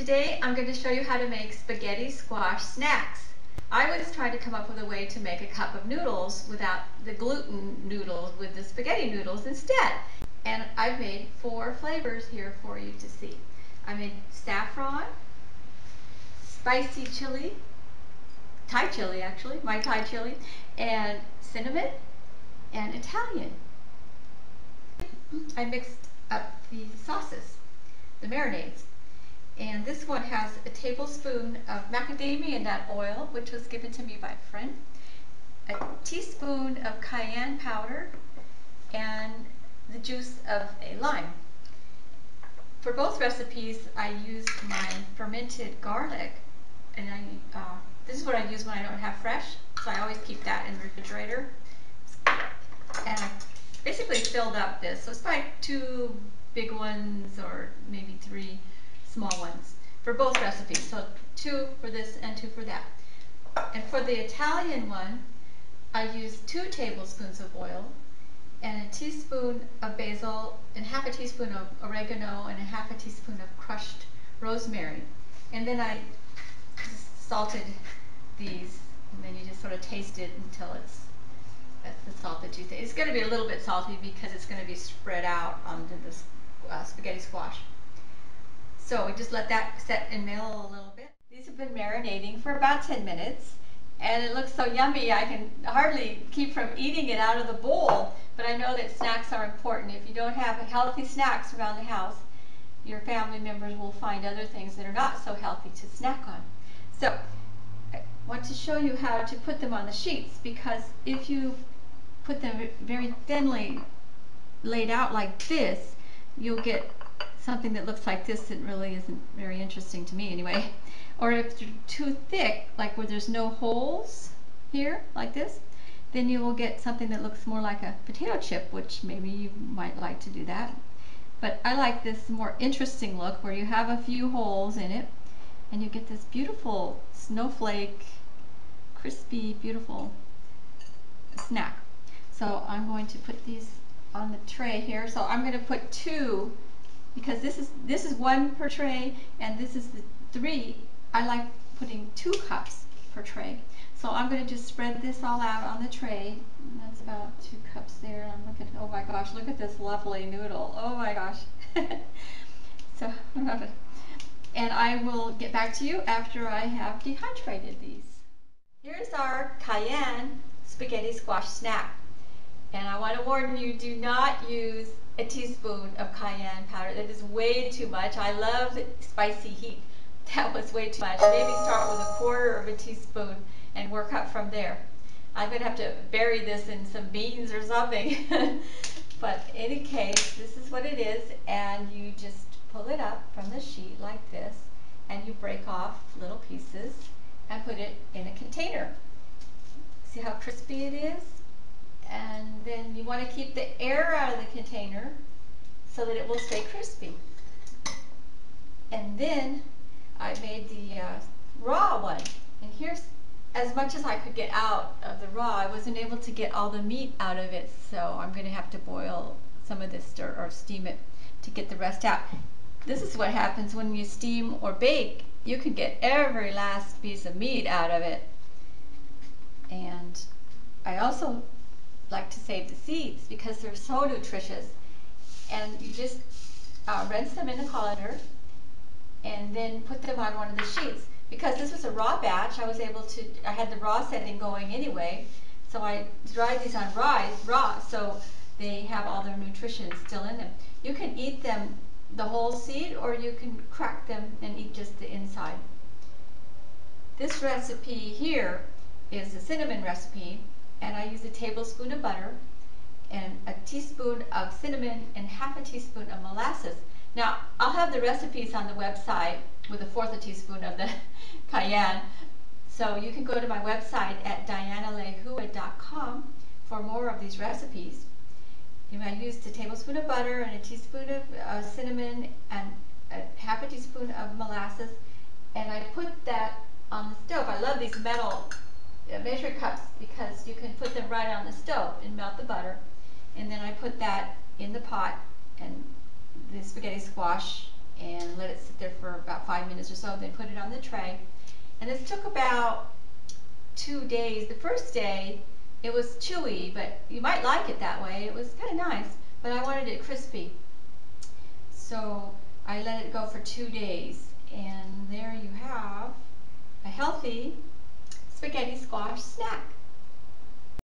Today I'm going to show you how to make spaghetti squash snacks. I was trying to come up with a way to make a cup of noodles without the gluten noodles with the spaghetti noodles instead. And I've made four flavors here for you to see. I made saffron, spicy chili, Thai chili actually, my Thai chili, and cinnamon, and Italian. I mixed up the sauces, the marinades. And this one has a tablespoon of macadamia nut oil, which was given to me by a friend, a teaspoon of cayenne powder, and the juice of a lime. For both recipes, I used my fermented garlic, and I, uh, this is what I use when I don't have fresh, so I always keep that in the refrigerator. And I basically filled up this, so it's like two big ones or maybe three small ones for both recipes. So two for this and two for that. And for the Italian one, I used two tablespoons of oil and a teaspoon of basil and half a teaspoon of oregano and a half a teaspoon of crushed rosemary. And then I salted these and then you just sort of taste it until it's that's the salt that you taste. It's going to be a little bit salty because it's going to be spread out onto this uh, spaghetti squash. So we just let that set and mill a little bit. These have been marinating for about 10 minutes and it looks so yummy I can hardly keep from eating it out of the bowl. But I know that snacks are important. If you don't have healthy snacks around the house, your family members will find other things that are not so healthy to snack on. So I want to show you how to put them on the sheets because if you put them very thinly laid out like this, you'll get something that looks like this that really isn't very interesting to me anyway. Or if they're too thick, like where there's no holes here, like this, then you will get something that looks more like a potato chip, which maybe you might like to do that. But I like this more interesting look where you have a few holes in it and you get this beautiful snowflake, crispy, beautiful snack. So I'm going to put these on the tray here. So I'm going to put two because this is this is one per tray and this is the three. I like putting two cups per tray. So I'm going to just spread this all out on the tray. That's about two cups there. I'm looking oh my gosh look at this lovely noodle. Oh my gosh. So and I will get back to you after I have dehydrated these. Here's our cayenne spaghetti squash snack and I want to warn you do not use a teaspoon of cayenne powder. That is way too much. I love spicy heat. That was way too much. Maybe start with a quarter of a teaspoon and work up from there. I'm going to have to bury this in some beans or something. but in any case, this is what it is. And you just pull it up from the sheet like this. And you break off little pieces and put it in a container. See how crispy it is? And then you want to keep the air out of the container so that it will stay crispy. And then I made the uh, raw one. And here's as much as I could get out of the raw. I wasn't able to get all the meat out of it, so I'm going to have to boil some of this or, or steam it to get the rest out. This is what happens when you steam or bake. You can get every last piece of meat out of it. And I also like to save the seeds because they're so nutritious. And you just uh, rinse them in the colander and then put them on one of the sheets. Because this was a raw batch, I was able to, I had the raw setting going anyway, so I dried these on raw, raw so they have all their nutrition still in them. You can eat them the whole seed or you can crack them and eat just the inside. This recipe here is a cinnamon recipe and I use a tablespoon of butter and a teaspoon of cinnamon and half a teaspoon of molasses. Now, I'll have the recipes on the website with a fourth a teaspoon of the cayenne. So you can go to my website at dianalehua.com for more of these recipes. And I used a tablespoon of butter and a teaspoon of uh, cinnamon and a half a teaspoon of molasses. And I put that on the stove. I love these metal Uh, measuring cups because you can put them right on the stove and melt the butter. And then I put that in the pot and the spaghetti squash and let it sit there for about five minutes or so, then put it on the tray. And this took about two days. The first day, it was chewy, but you might like it that way. It was kind of nice, but I wanted it crispy. So I let it go for two days, and there you have a healthy spaghetti squash snack.